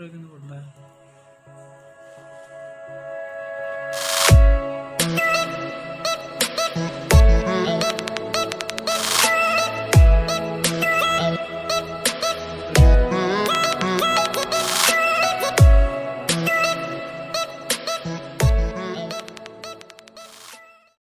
Трогинова